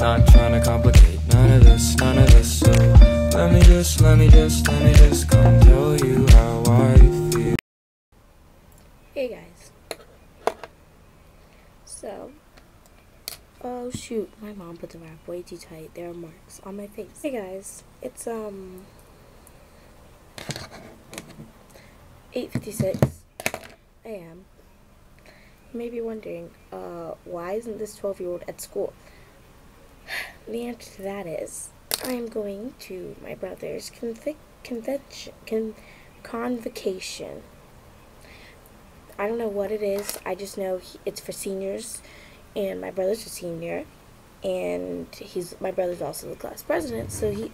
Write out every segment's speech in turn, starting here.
Not trying to complicate none of this, none of this. So let me just, let me just, let me just come tell you how I feel. Hey guys. So, oh shoot, my mom put the wrap way too tight. There are marks on my face. Hey guys, it's um 8:56 a.m. You may be wondering, uh, why isn't this 12-year-old at school? The answer to that is, I am going to my brother's convention, con convocation. I don't know what it is. I just know he, it's for seniors, and my brother's a senior, and he's my brother's also the class president. So he.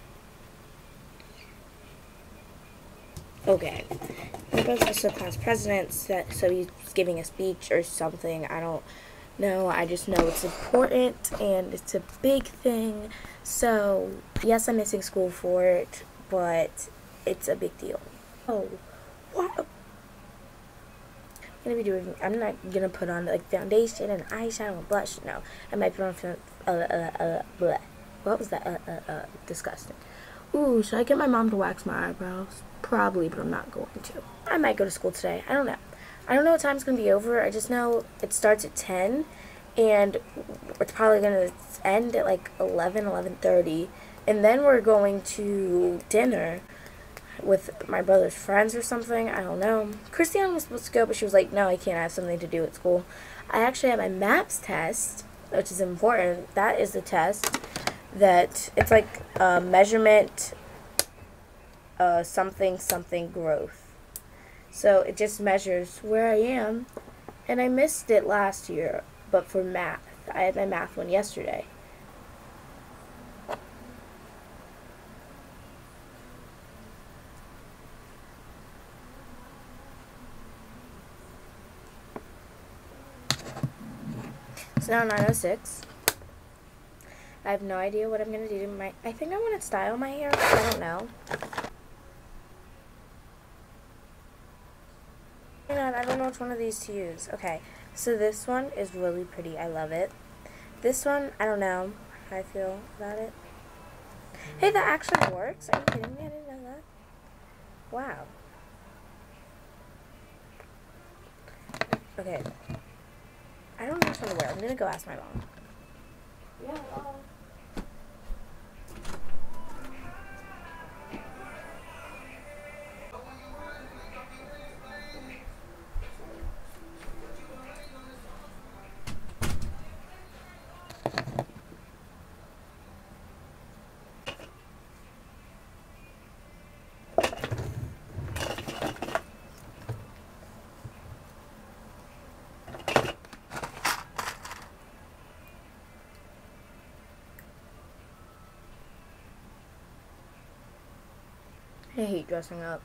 Okay, my brother's also class president, so he's giving a speech or something. I don't know. I just know it's important and it's a big thing. So yes, I'm missing school for it, but it's a big deal. Oh, what? I'm gonna be doing. I'm not gonna put on like foundation and eyeshadow and blush. No, I might put on. Uh, uh, uh, bleh. What was that? Uh, uh, uh, disgusting. Ooh, should I get my mom to wax my eyebrows? Probably, but I'm not going to. I might go to school today. I don't know. I don't know what time it's gonna be over. I just know it starts at 10, and it's probably gonna end at like 11, 11:30, and then we're going to dinner with my brother's friends or something. I don't know. Christiane was supposed to go, but she was like, no, I can't. I have something to do at school. I actually have my MAPS test, which is important. That is the test that it's like a measurement uh, something something growth. So it just measures where I am. And I missed it last year, but for math. I had my math one yesterday. It's now 9.06. I have no idea what I'm going to do to my... I think I want to style my hair. I don't know. I don't know which one of these to use. Okay, so this one is really pretty. I love it. This one, I don't know how I feel about it. Hey, that actually works. Are you kidding me? I didn't know that. Wow. Okay. I don't know which one to wear. I'm gonna go ask my mom. Yeah, I hate dressing up.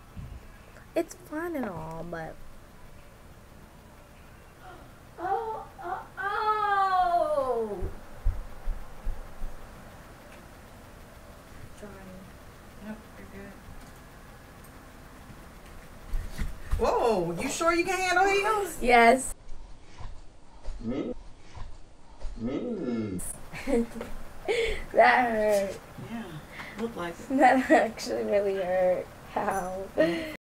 It's fun and all, but. Oh, oh, oh! Sorry. Yep, you're good. Whoa, you sure you can handle heels? Yes. Me? Mm. Me? Mm. that hurt. Look like it. That actually really hurt. How?